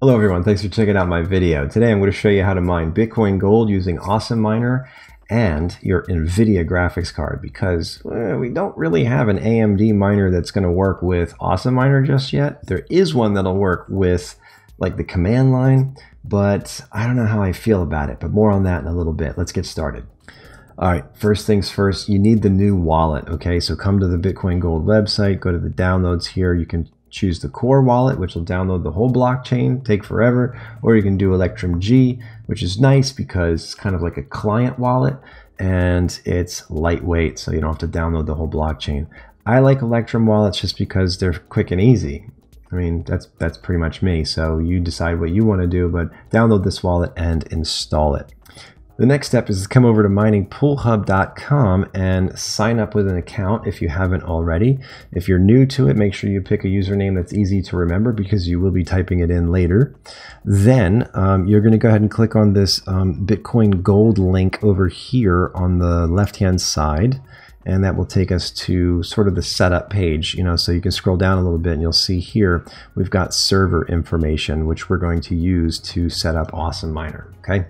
Hello everyone, thanks for checking out my video. Today I'm going to show you how to mine Bitcoin Gold using Awesome Miner and your NVIDIA graphics card because well, we don't really have an AMD miner that's going to work with Awesome Miner just yet. There is one that'll work with like the command line, but I don't know how I feel about it, but more on that in a little bit. Let's get started. All right, first things first, you need the new wallet, okay? So come to the Bitcoin Gold website, go to the downloads here. You can choose the core wallet, which will download the whole blockchain, take forever, or you can do Electrum G, which is nice because it's kind of like a client wallet and it's lightweight, so you don't have to download the whole blockchain. I like Electrum wallets just because they're quick and easy. I mean, that's that's pretty much me. So you decide what you want to do, but download this wallet and install it. The next step is to come over to miningpoolhub.com and sign up with an account if you haven't already. If you're new to it, make sure you pick a username that's easy to remember because you will be typing it in later. Then um, you're going to go ahead and click on this um, Bitcoin Gold link over here on the left hand side and that will take us to sort of the setup page you know so you can scroll down a little bit and you'll see here we've got server information which we're going to use to set up awesome miner okay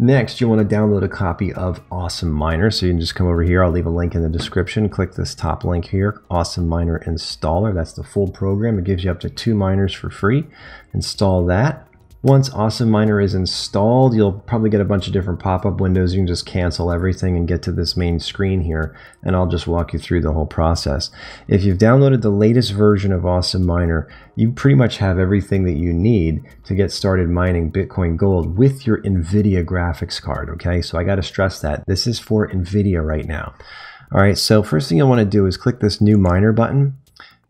Next, you want to download a copy of Awesome Miner. So you can just come over here. I'll leave a link in the description. Click this top link here, Awesome Miner Installer. That's the full program. It gives you up to two miners for free. Install that. Once Awesome Miner is installed, you'll probably get a bunch of different pop-up windows. You can just cancel everything and get to this main screen here, and I'll just walk you through the whole process. If you've downloaded the latest version of Awesome Miner, you pretty much have everything that you need to get started mining Bitcoin Gold with your NVIDIA graphics card, okay? So I gotta stress that. This is for NVIDIA right now. All right, so first thing you'll wanna do is click this new miner button,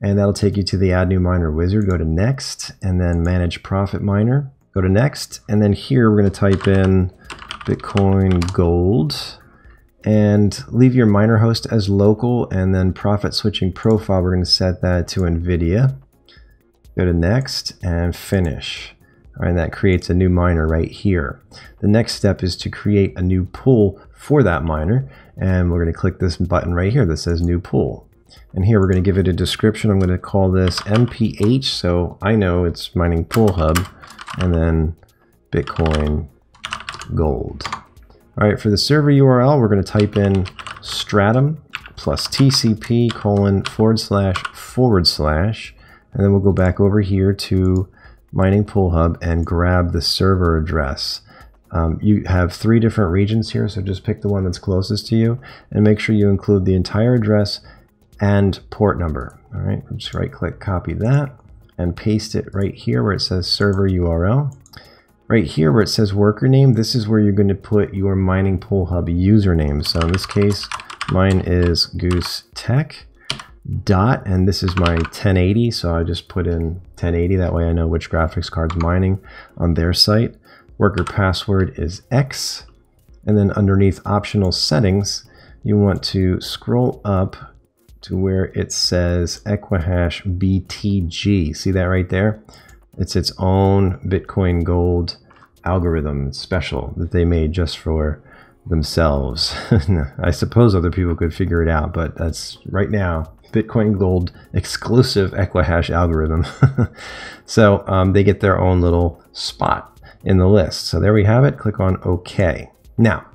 and that'll take you to the add new miner wizard. Go to next, and then manage profit miner. Go to next, and then here we're going to type in Bitcoin Gold and leave your miner host as local and then profit switching profile. We're going to set that to NVIDIA. Go to next and finish. And that creates a new miner right here. The next step is to create a new pool for that miner. And we're going to click this button right here that says new pool. And here we're going to give it a description. I'm going to call this MPH. So I know it's mining pool hub and then Bitcoin Gold. All right, for the server URL, we're going to type in stratum plus TCP colon forward slash forward slash, and then we'll go back over here to Mining Pool Hub and grab the server address. Um, you have three different regions here, so just pick the one that's closest to you and make sure you include the entire address and port number. All right, just right click, copy that and paste it right here where it says server URL. Right here where it says worker name, this is where you're going to put your Mining Pool Hub username. So in this case, mine is Goose Tech dot, and this is my 1080. So I just put in 1080. That way I know which graphics card's mining on their site. Worker password is X. And then underneath optional settings, you want to scroll up to where it says Equihash BTG. See that right there? It's its own Bitcoin Gold algorithm special that they made just for themselves. I suppose other people could figure it out, but that's right now Bitcoin Gold exclusive Equihash algorithm. so um, they get their own little spot in the list. So there we have it. Click on OK. Now,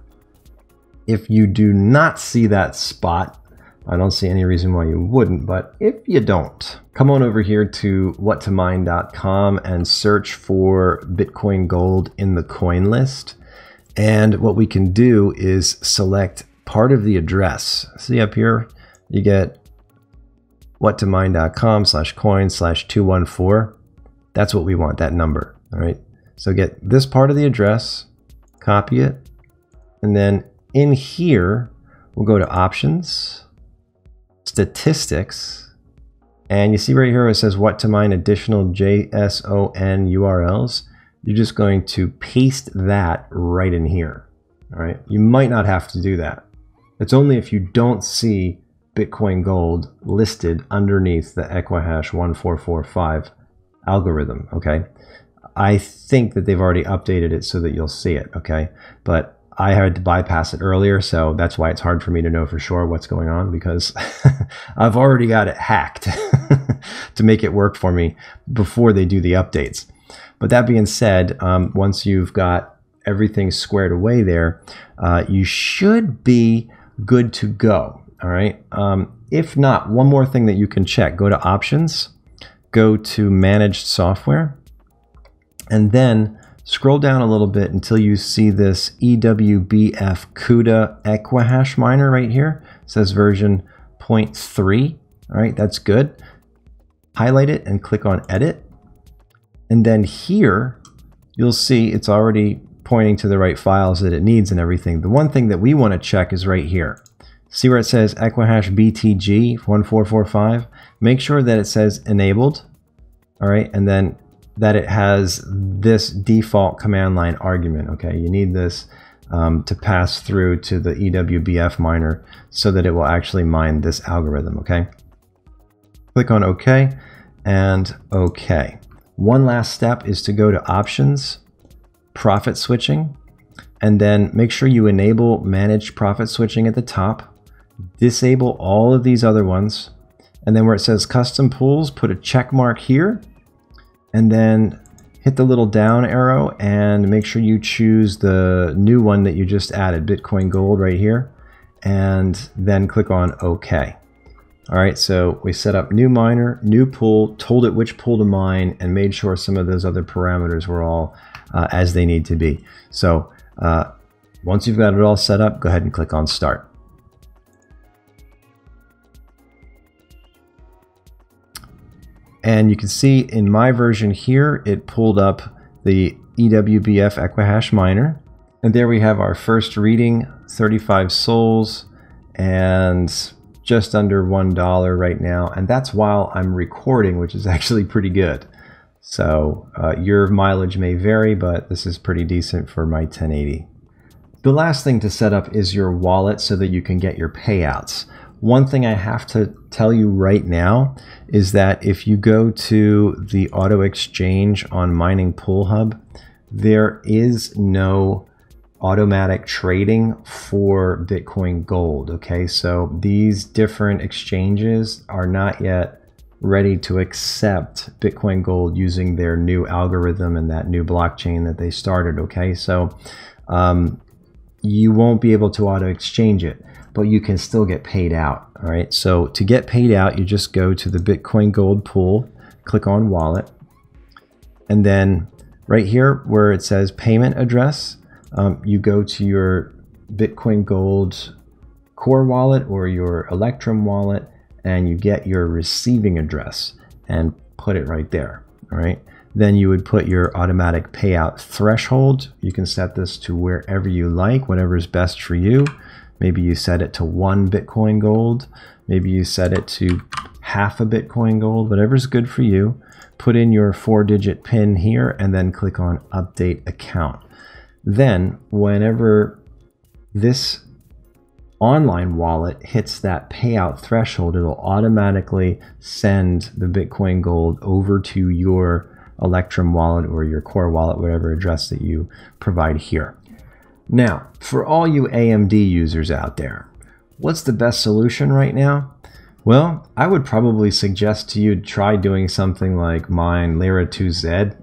if you do not see that spot I don't see any reason why you wouldn't, but if you don't, come on over here to whattomine.com and search for Bitcoin Gold in the coin list. And what we can do is select part of the address. See up here, you get whattomine.com slash coin slash 214. That's what we want, that number. All right. So get this part of the address, copy it, and then in here, we'll go to options statistics. And you see right here it says what to mine additional JSON URLs. You're just going to paste that right in here. All right. You might not have to do that. It's only if you don't see Bitcoin Gold listed underneath the Equihash 1445 algorithm. Okay. I think that they've already updated it so that you'll see it. Okay. But I had to bypass it earlier, so that's why it's hard for me to know for sure what's going on because I've already got it hacked to make it work for me before they do the updates. But that being said, um, once you've got everything squared away there, uh, you should be good to go. All right. Um, if not, one more thing that you can check go to Options, go to Managed Software, and then Scroll down a little bit until you see this EWBF CUDA Equihash miner right here. It says version 0.3. All right, that's good. Highlight it and click on Edit. And then here, you'll see it's already pointing to the right files that it needs and everything. The one thing that we want to check is right here. See where it says Equihash BTG 1445? Make sure that it says enabled. All right, and then that it has this default command line argument. Okay, you need this um, to pass through to the EWBF miner so that it will actually mine this algorithm. Okay, click on OK and OK. One last step is to go to Options, Profit Switching, and then make sure you enable Manage Profit Switching at the top. Disable all of these other ones. And then where it says Custom Pools, put a check mark here and then hit the little down arrow and make sure you choose the new one that you just added, Bitcoin Gold right here, and then click on OK. All right, so we set up new miner, new pool, told it which pool to mine, and made sure some of those other parameters were all uh, as they need to be. So uh, once you've got it all set up, go ahead and click on Start. And you can see in my version here, it pulled up the EWBF Equihash miner. And there we have our first reading, 35 sols and just under $1 right now. And that's while I'm recording, which is actually pretty good. So uh, your mileage may vary, but this is pretty decent for my 1080. The last thing to set up is your wallet so that you can get your payouts. One thing I have to tell you right now is that if you go to the auto exchange on Mining Pool Hub, there is no automatic trading for Bitcoin Gold. Okay, so these different exchanges are not yet ready to accept Bitcoin Gold using their new algorithm and that new blockchain that they started. Okay, so um, you won't be able to auto exchange it but you can still get paid out. All right. So to get paid out, you just go to the Bitcoin Gold pool, click on wallet, and then right here where it says payment address, um, you go to your Bitcoin Gold core wallet or your Electrum wallet, and you get your receiving address and put it right there. All right. Then you would put your automatic payout threshold. You can set this to wherever you like, whatever is best for you. Maybe you set it to one Bitcoin gold. Maybe you set it to half a Bitcoin gold, whatever's good for you. Put in your four digit PIN here and then click on update account. Then, whenever this online wallet hits that payout threshold, it'll automatically send the Bitcoin Gold over to your Electrum wallet or your core wallet, whatever address that you provide here. Now, for all you AMD users out there, what's the best solution right now? Well, I would probably suggest to you try doing something like mine Lyra 2Z.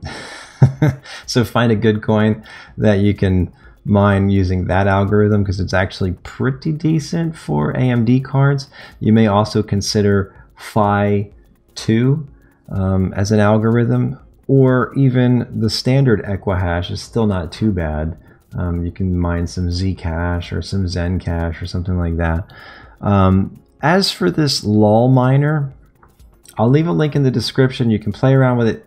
so find a good coin that you can mine using that algorithm because it's actually pretty decent for AMD cards. You may also consider Phi 2 um, as an algorithm or even the standard Equihash is still not too bad. Um, you can mine some Zcash or some Zencash or something like that. Um, as for this lolMiner, I'll leave a link in the description. You can play around with it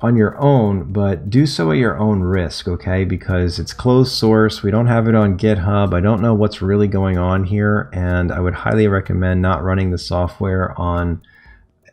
on your own, but do so at your own risk, okay? Because it's closed source. We don't have it on GitHub. I don't know what's really going on here, and I would highly recommend not running the software on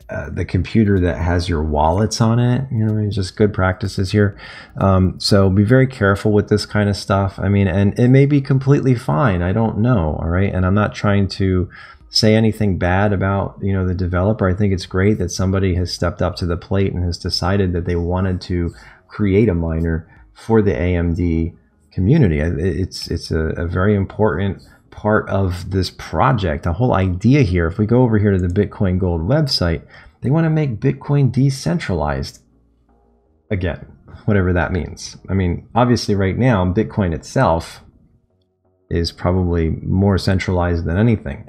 uh, the computer that has your wallets on it. You know, just good practices here. Um, so be very careful with this kind of stuff. I mean, and it may be completely fine. I don't know. All right. And I'm not trying to say anything bad about, you know, the developer. I think it's great that somebody has stepped up to the plate and has decided that they wanted to create a miner for the AMD community. It's it's a, a very important part of this project. The whole idea here, if we go over here to the Bitcoin Gold website, they want to make Bitcoin decentralized again, whatever that means. I mean, obviously, right now, Bitcoin itself is probably more centralized than anything.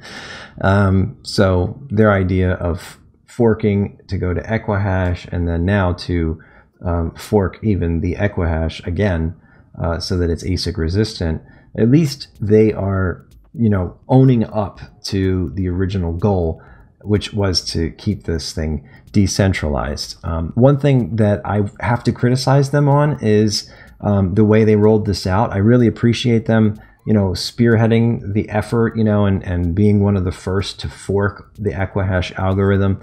um, so, their idea of forking to go to Equihash and then now to um, fork even the Equihash again uh, so that it's ASIC resistant, at least they are, you know, owning up to the original goal, which was to keep this thing decentralized. Um, one thing that I have to criticize them on is um, the way they rolled this out. I really appreciate them, you know, spearheading the effort, you know, and, and being one of the first to fork the Equihash algorithm.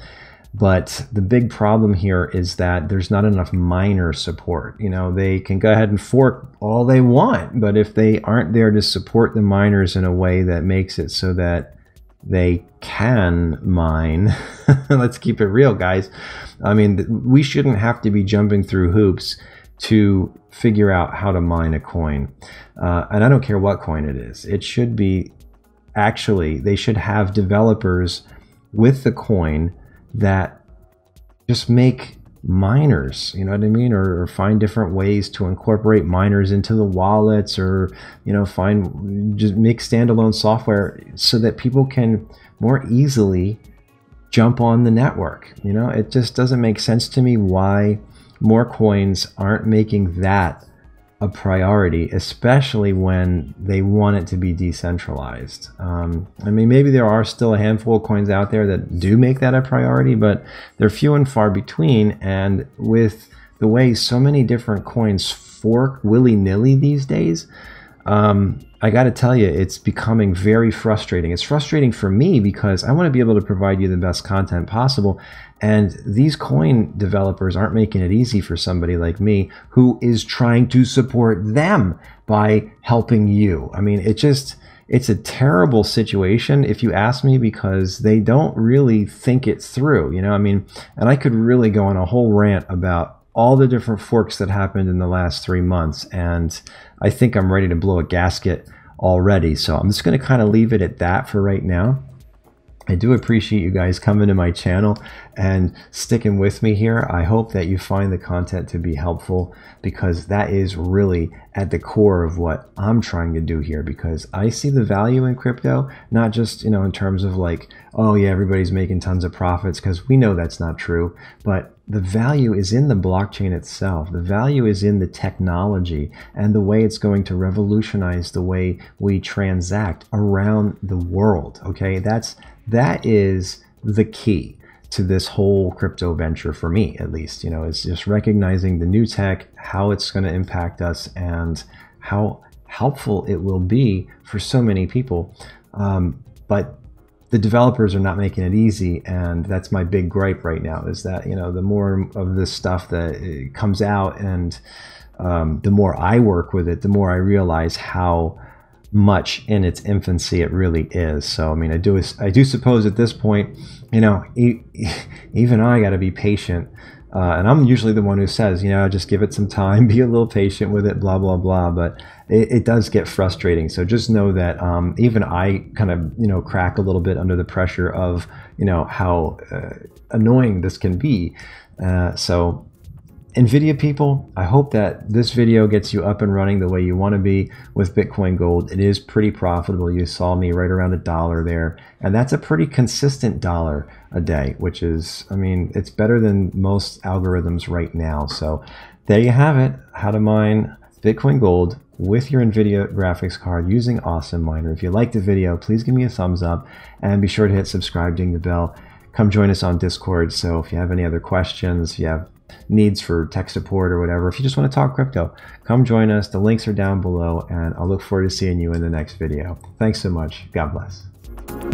But the big problem here is that there's not enough miner support. You know, they can go ahead and fork all they want, but if they aren't there to support the miners in a way that makes it so that they can mine, let's keep it real, guys. I mean, we shouldn't have to be jumping through hoops to figure out how to mine a coin. Uh, and I don't care what coin it is, it should be actually, they should have developers with the coin that just make miners you know what i mean? Or, or, find different ways to incorporate miners into the wallets or you know find just make standalone software so that people can more easily jump on the network you know? It just doesn't make sense to me why more coins aren't making that a priority, especially when they want it to be decentralized. Um, I mean, maybe there are still a handful of coins out there that do make that a priority, but they're few and far between. And with the way so many different coins fork willy nilly these days, um, I got to tell you, it's becoming very frustrating. It's frustrating for me because I want to be able to provide you the best content possible. And these coin developers aren't making it easy for somebody like me who is trying to support them by helping you. I mean, it just, it's a terrible situation if you ask me because they don't really think it through, you know? I mean, and I could really go on a whole rant about all the different forks that happened in the last three months. And I think I'm ready to blow a gasket already. So I'm just going to kind of leave it at that for right now. I do appreciate you guys coming to my channel and sticking with me here. I hope that you find the content to be helpful because that is really at the core of what I'm trying to do here because I see the value in crypto, not just, you know, in terms of like, oh yeah, everybody's making tons of profits because we know that's not true, but the value is in the blockchain itself. The value is in the technology and the way it's going to revolutionize the way we transact around the world. Okay, that's that is the key to this whole crypto venture for me at least you know is just recognizing the new tech how it's going to impact us and how helpful it will be for so many people. Um, but the developers are not making it easy and that's my big gripe right now is that you know the more of this stuff that uh, comes out and um, the more i work with it the more i realize how much in its infancy it really is. So I mean, I do I do suppose at this point, you know, even I got to be patient. Uh, and I'm usually the one who says, you know, just give it some time, be a little patient with it, blah blah blah. But it, it does get frustrating. So just know that um, even I kind of you know crack a little bit under the pressure of you know how uh, annoying this can be. Uh, so NVIDIA people, I hope that this video gets you up and running the way you want to be with Bitcoin Gold. It is pretty profitable. You saw me right around a dollar there. And that's a pretty consistent dollar a day, which is, I mean, it's better than most algorithms right now. So there you have it. How to mine Bitcoin Gold with your NVIDIA graphics card using Awesome Miner. If you liked the video, please give me a thumbs up and be sure to hit subscribe, ding the bell. Come join us on Discord. So if you have any other questions, you have needs for tech support or whatever, if you just want to talk crypto, come join us. The links are down below, and I'll look forward to seeing you in the next video. Thanks so much. God bless.